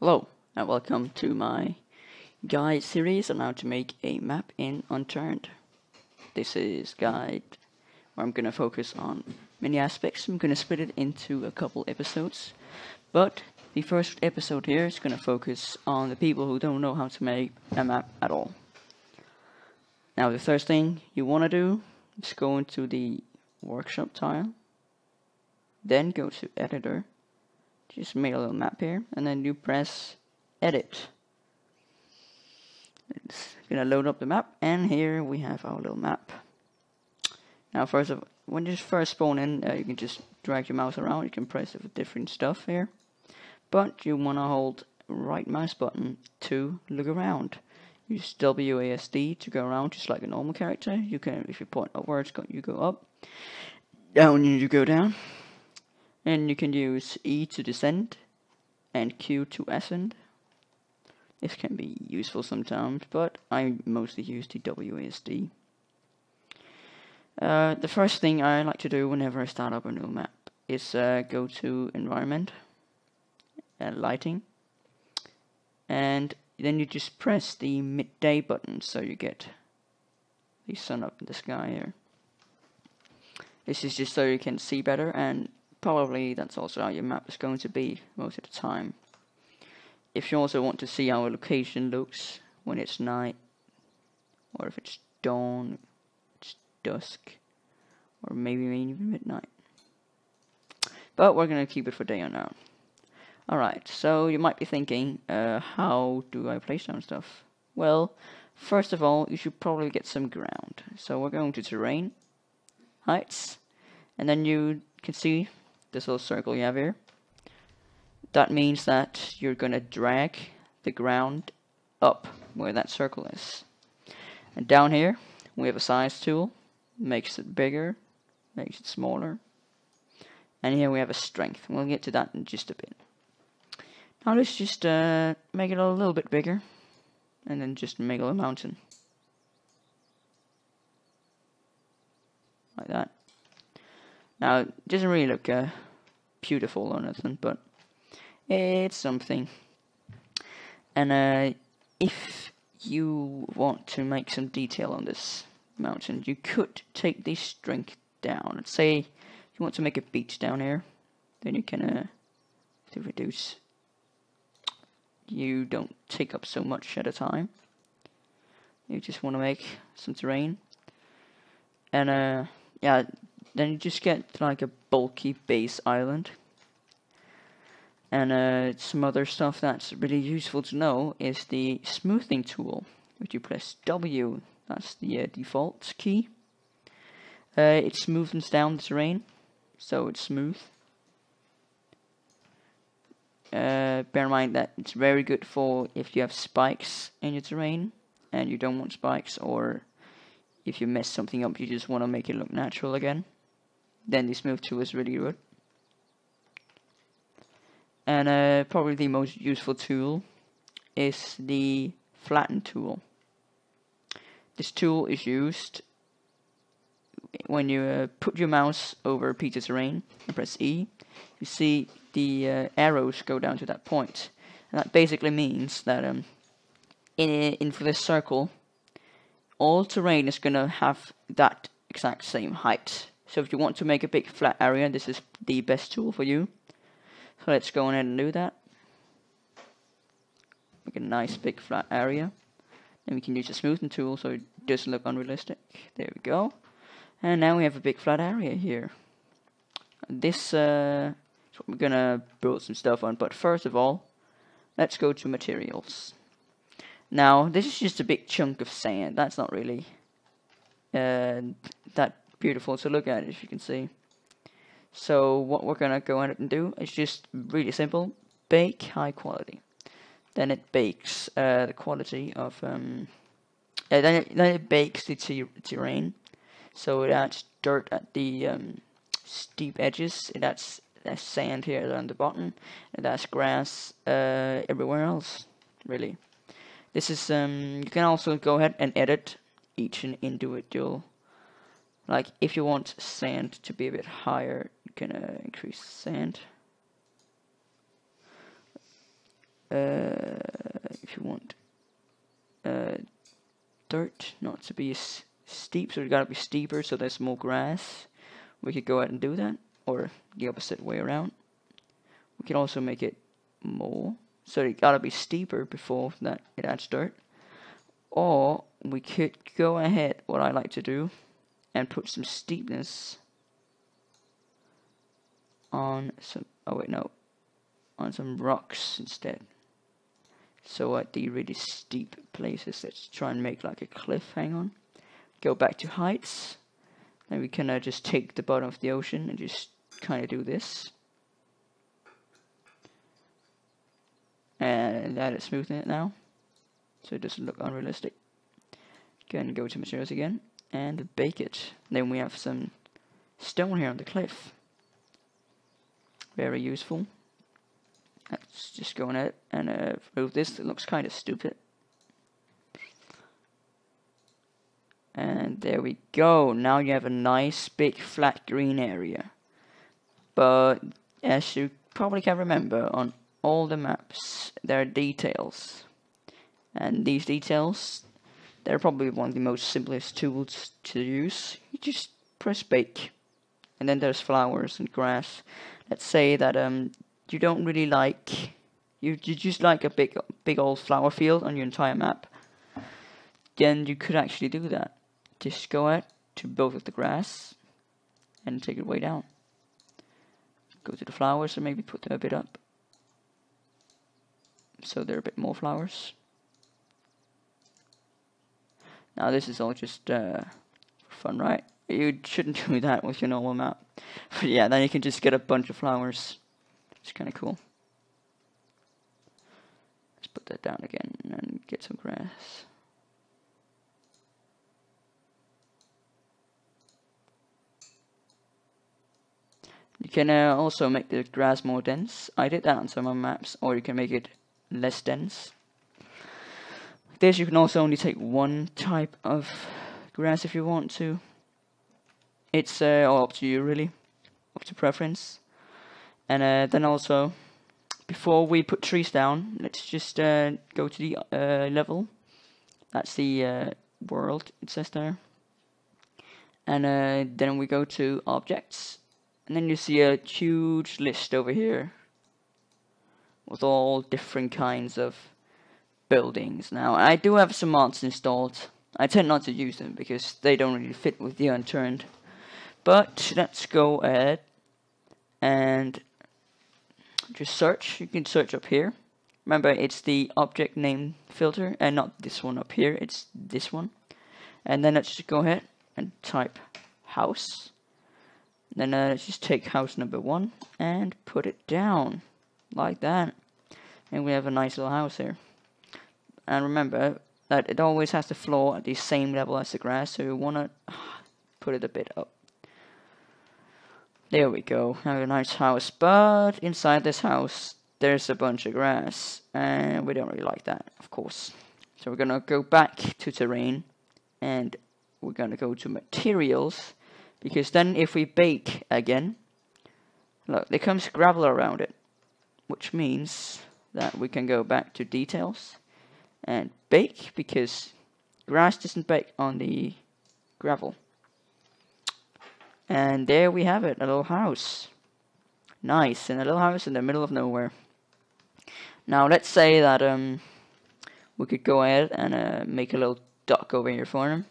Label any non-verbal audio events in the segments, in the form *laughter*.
Hello and welcome to my guide series on how to make a map in Unturned. This is guide where I'm going to focus on many aspects. I'm going to split it into a couple episodes, but the first episode here is going to focus on the people who don't know how to make a map at all. Now the first thing you want to do is go into the workshop tile, then go to editor just make a little map here and then you press edit. It's gonna load up the map and here we have our little map. Now first of when you first spawn in uh, you can just drag your mouse around. You can press it for different stuff here. But you want to hold right mouse button to look around. Use WASD to go around just like a normal character. You can if you point upwards you go up. Down you go down and you can use E to descend and Q to ascend. This can be useful sometimes, but I mostly use the WASD. Uh, the first thing I like to do whenever I start up a new map is uh, go to environment and lighting and then you just press the midday button so you get the sun up in the sky here. This is just so you can see better and probably that's also how your map is going to be most of the time. If you also want to see how a location looks when it's night, or if it's dawn, it's dusk, or maybe even midnight. But we're going to keep it for day or now. Alright, so you might be thinking, uh, how do I place down stuff? Well, first of all, you should probably get some ground. So we're going to terrain, heights, and then you can see this little circle you have here. That means that you're going to drag the ground up where that circle is. And down here, we have a size tool. Makes it bigger, makes it smaller. And here we have a strength. We'll get to that in just a bit. Now let's just uh, make it a little bit bigger. And then just make it a mountain. Like that. Now, it doesn't really look uh, beautiful or nothing, but it's something. And uh, if you want to make some detail on this mountain, you could take the strength down. Let's say you want to make a beach down here, then you can uh, reduce. You don't take up so much at a time. You just want to make some terrain, and uh, yeah, then you just get like a bulky base island. And uh, some other stuff that's really useful to know is the smoothing tool, which you press W, that's the uh, default key. Uh, it smoothens down the terrain, so it's smooth. Uh, bear in mind that it's very good for if you have spikes in your terrain and you don't want spikes or if you mess something up you just want to make it look natural again then this move tool is really good. And uh, probably the most useful tool is the flatten tool. This tool is used when you uh, put your mouse over a piece of terrain and press E. You see the uh, arrows go down to that point. And that basically means that um, in, in for this circle, all terrain is going to have that exact same height. So if you want to make a big flat area, this is the best tool for you. So let's go ahead and do that. Make a nice big flat area. Then we can use the smoothing tool so it doesn't look unrealistic. There we go. And now we have a big flat area here. This uh, is what we're gonna build some stuff on. But first of all, let's go to materials. Now, this is just a big chunk of sand. That's not really uh, that beautiful to look at, as you can see. So what we're going to go ahead and do is just really simple, bake high quality. Then it bakes uh, the quality of, um, then, it, then it bakes the terrain. So it adds dirt at the um, steep edges, it adds sand here on the bottom, it adds grass uh, everywhere else, really. This is, um, you can also go ahead and edit each and individual like if you want sand to be a bit higher, you can uh, increase sand. uh, if you want uh, dirt not to be steep, so it gotta be steeper so there's more grass. We could go ahead and do that, or the opposite way around. We can also make it more, so it gotta be steeper before that it adds dirt. Or we could go ahead, what I like to do, and put some steepness on some, oh wait, no, on some rocks instead. So at the really steep places, let's try and make like a cliff, hang on. Go back to heights, and we can uh, just take the bottom of the ocean and just kind of do this. And that is smoothing it now, so it doesn't look unrealistic. And go to materials again, and bake it. Then we have some stone here on the cliff. Very useful. Let's just go on it and uh, remove this. It looks kind of stupid. And there we go. Now you have a nice big flat green area. But as you probably can remember, on all the maps there are details. And these details, they're probably one of the most simplest tools to use. You just press bake. And then there's flowers and grass. Let's say that um you don't really like you you just like a big big old flower field on your entire map, then you could actually do that. Just go out to both of the grass and take it way down. Go to the flowers and maybe put them a bit up. So there are a bit more flowers. Now this is all just uh, fun, right? You shouldn't *laughs* do that with your normal map. But *laughs* yeah, then you can just get a bunch of flowers. It's kind of cool. Let's put that down again and get some grass. You can uh, also make the grass more dense. I did that on some of my maps, or you can make it less dense. This you can also only take one type of grass if you want to. It's uh, all up to you really, up to preference. And uh, then also, before we put trees down, let's just uh, go to the uh, level. That's the uh, world, it says there. And uh, then we go to objects. And then you see a huge list over here. With all different kinds of buildings. Now, I do have some mods installed. I tend not to use them because they don't really fit with the unturned. But let's go ahead and just search. You can search up here. Remember, it's the object name filter and not this one up here. It's this one. And then let's just go ahead and type house. And Then uh, let's just take house number one and put it down like that. And we have a nice little house here. And remember that it always has the floor at the same level as the grass, so you want to *sighs* put it a bit up. There we go. Have a nice house. But inside this house, there's a bunch of grass. And we don't really like that, of course. So we're to go back to terrain. And we're to go to materials. Because then if we bake again, look, there comes gravel around it. Which means that we can go back to details and bake because grass doesn't bake on the gravel. And there we have it, a little house. Nice, and a little house in the middle of nowhere. Now let's say that um we could go ahead and uh, make a little dock over here for him.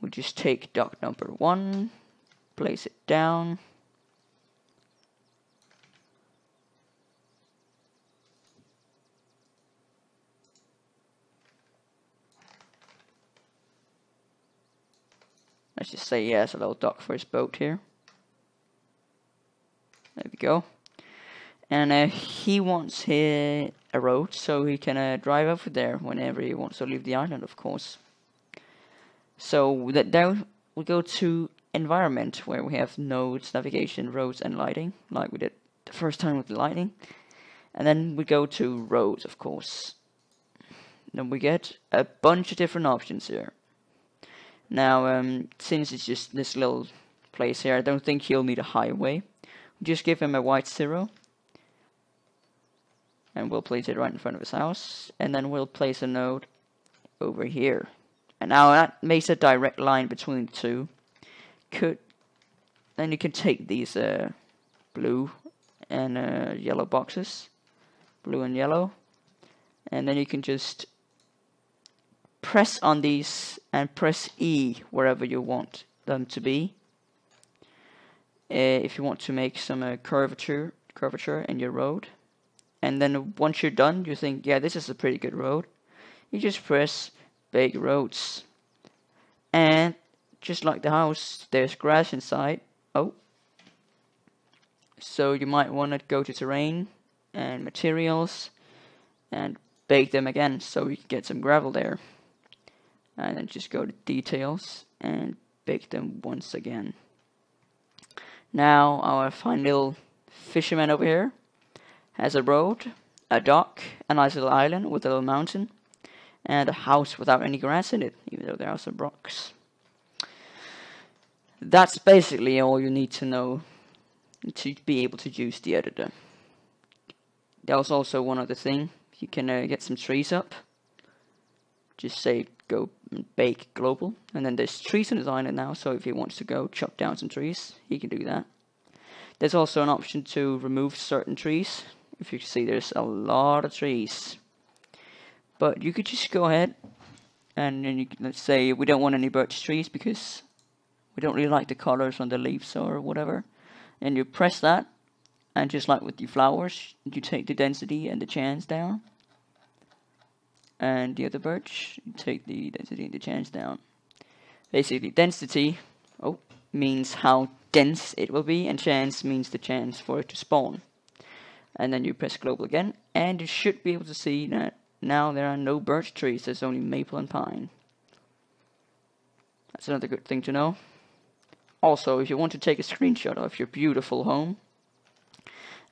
We'll just take dock number one, place it down. Let's just say he has a little dock for his boat here. There we go. And uh, he wants here a road so he can uh, drive over there whenever he wants to leave the island, of course. So that down we go to environment where we have nodes, navigation, roads, and lighting, like we did the first time with the lighting. And then we go to roads, of course. Then we get a bunch of different options here. Now, um, since it's just this little place here, I don't think he'll need a highway. Just give him a white zero. and we'll place it right in front of his house and then we'll place a node over here and now that makes a direct line between the two could then you can take these uh, blue and uh, yellow boxes blue and yellow and then you can just press on these and press E wherever you want them to be. Uh, if you want to make some uh, curvature curvature in your road. And then once you're done you think yeah this is a pretty good road. You just press big roads. And just like the house there's grass inside. Oh. So you might want to go to terrain and materials and bake them again so you can get some gravel there and then just go to details and bake them once again now our fine little fisherman over here has a road, a dock, a nice little island with a little mountain, and a house without any grass in it, even though there are some rocks. That's basically all you need to know to be able to use the editor. There's also one other thing. You can uh, get some trees up. Just say go bake global. And then there's trees on his island now, so if he wants to go chop down some trees, he can do that. There's also an option to remove certain trees. If you can see, there's a lot of trees. But you could just go ahead and then you can, let's say we don't want any birch trees because we don't really like the colors on the leaves or whatever. And you press that and just like with the flowers, you take the density and the chance down. And the other birch, take the density and the chance down. Basically, density oh, means how dense it will be, and chance means the chance for it to spawn. And then you press global again, and you should be able to see that now there are no birch trees, there's only maple and pine. That's another good thing to know. Also, if you want to take a screenshot of your beautiful home,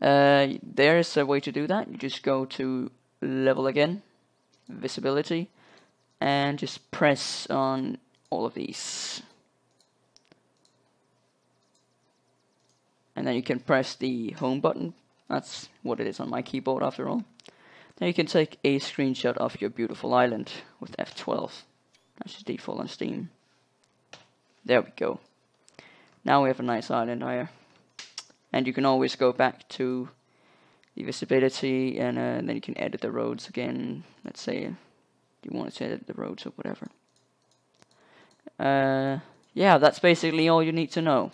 uh, there's a way to do that. You just go to level again, visibility, and just press on all of these. and then you can press the home button. That's what it is on my keyboard after all. Then you can take a screenshot of your beautiful island with F12. That's just default on Steam. There we go. Now we have a nice island here. And you can always go back to the visibility and, uh, and then you can edit the roads again. Let's say you want to edit the roads or whatever. Uh, yeah, that's basically all you need to know.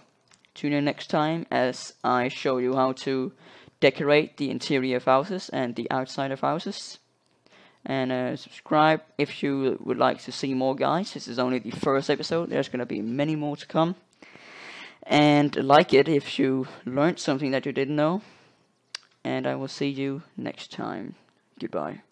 Tune in next time as I show you how to decorate the interior of houses and the outside of houses. And uh, subscribe if you would like to see more guys. This is only the first episode. There's going to be many more to come. And like it if you learned something that you didn't know. And I will see you next time. Goodbye.